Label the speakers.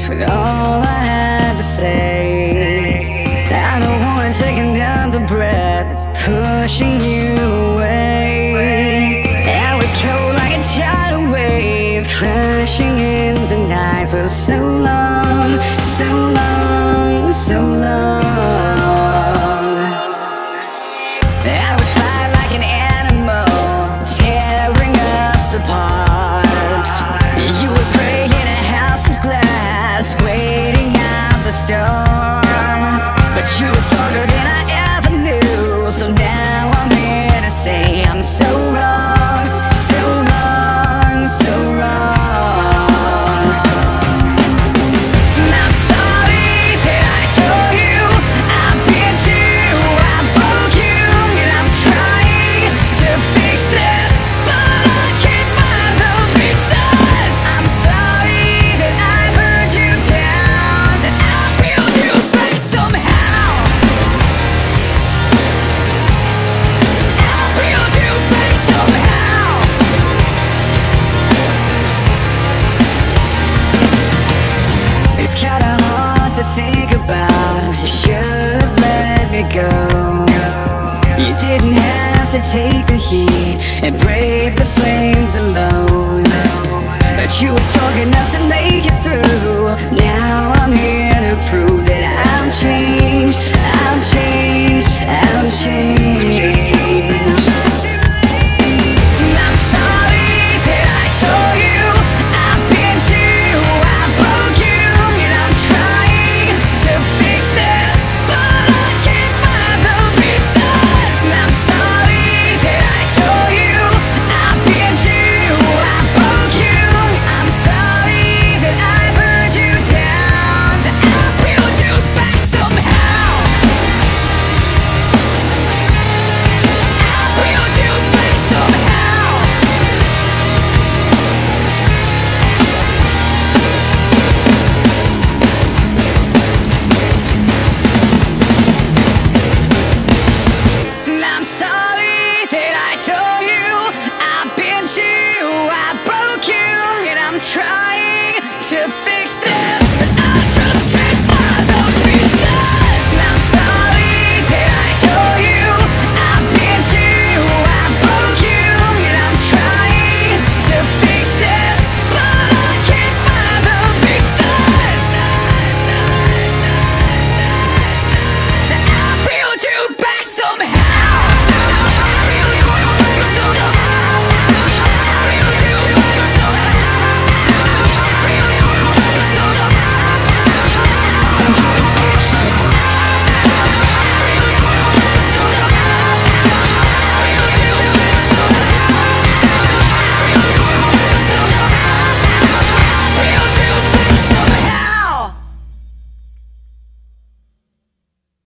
Speaker 1: content with all I had to say. I don't wanna take another breath. Pushing you away. I was cold like a tidal wave crashing in the night. For so just waiting at the store. to take the heat and brave the flames alone. But you were strong enough to make